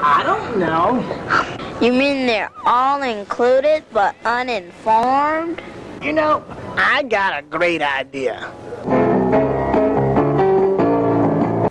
I don't know. You mean they're all included but uninformed? You know, I got a great idea.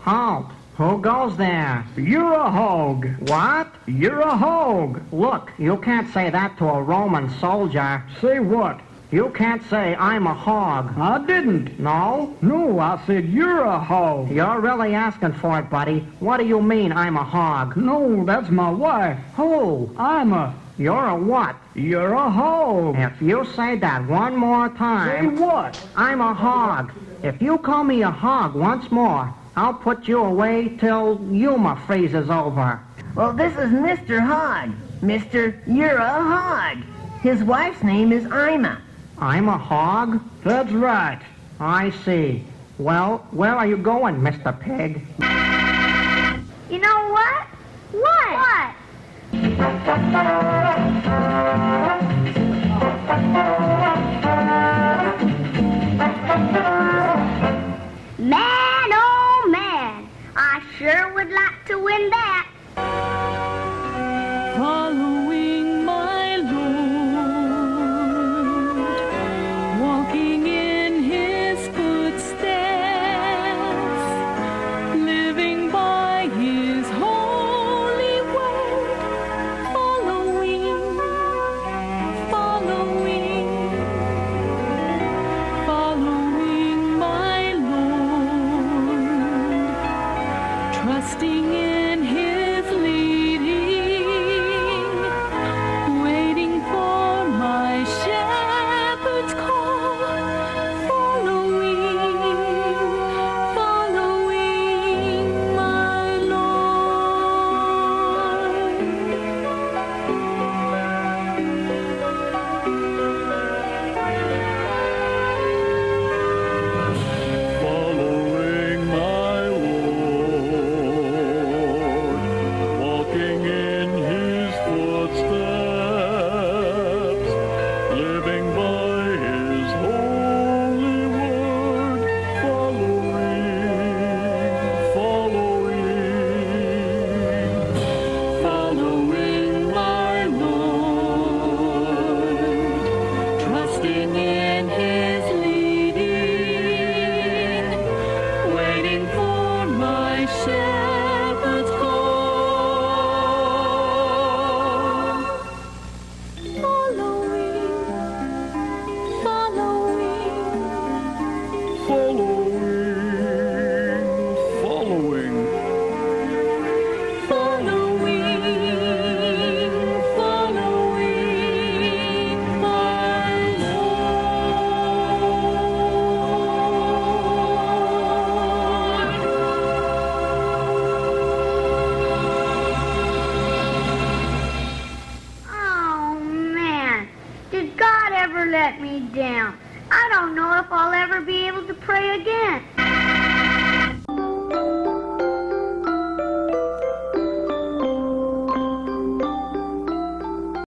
Halt! Who goes there? You're a hog. What? You're a hog. Look, you can't say that to a Roman soldier. Say what? You can't say I'm a hog. I didn't. No? No, I said you're a hog. You're really asking for it, buddy. What do you mean I'm a hog? No, that's my wife. Who? I'm a. You're a what? You're a hog. If you say that one more time... Say time, what? I'm a hog. If you call me a hog once more, I'll put you away till Yuma freezes over. Well, this is Mr. Hog. Mr. You're a Hog. His wife's name is Ima. I'm a hog? That's right. I see. Well, where are you going, Mr. Pig? You know what? What? What? Man, oh man, I sure would like to win that. Did God ever let me down? I don't know if I'll ever be able to pray again.